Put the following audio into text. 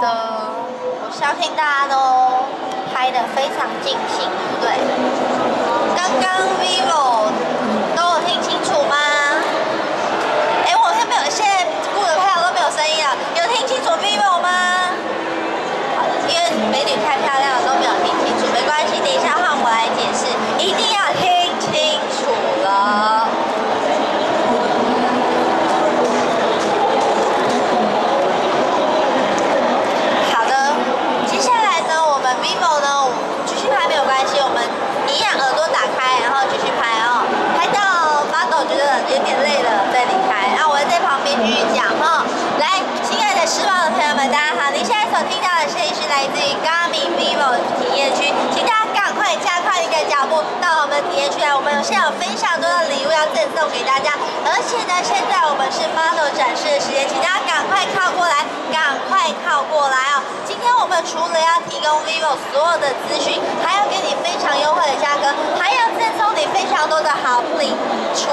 的我相信大家都拍的非常尽兴，对不对？刚刚 vivo 都有听清楚吗？哎，我现没有，现在顾的拍好都没有声音了，有听清楚 vivo 吗？因为美女太漂亮了都没有听清楚，没关系，等一下换我来解释，一定要听清楚了。好的，接下来呢，我们 vivo 呢，我们继续拍没有关系，我们一样耳朵打开，然后继续拍哦，拍到 model 觉得有点累了再离开，然后我会在旁边继续讲哈。来，亲爱的时髦的朋友们，大家好，您现在所听到的声音是来自于 Gami vivo 体验区，请大家赶快加快一个脚步到我们体验区来，我们有现在有非常多的礼物要赠送给大家，而且呢，现在我们是 model 展示的时间，请大家赶快靠过来，赶快靠过来哦。今天我们除了要提供 vivo 所有的资讯，还要给你非常优惠的价格，还要赠送你非常多的好礼。除